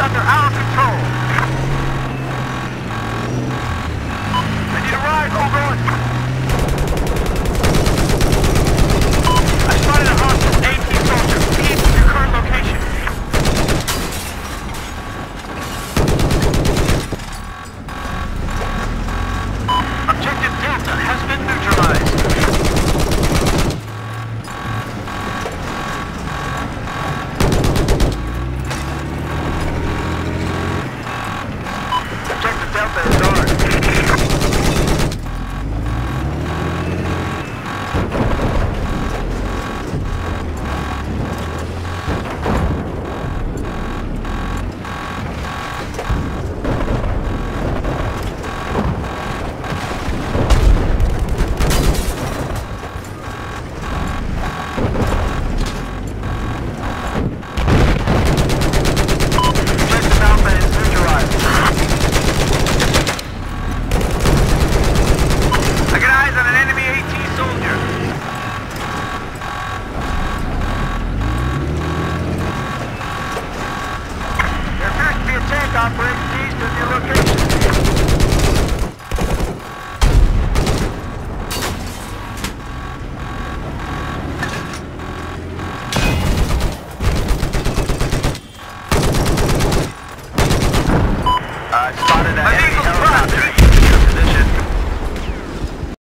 under our control. Tank operating east of your location.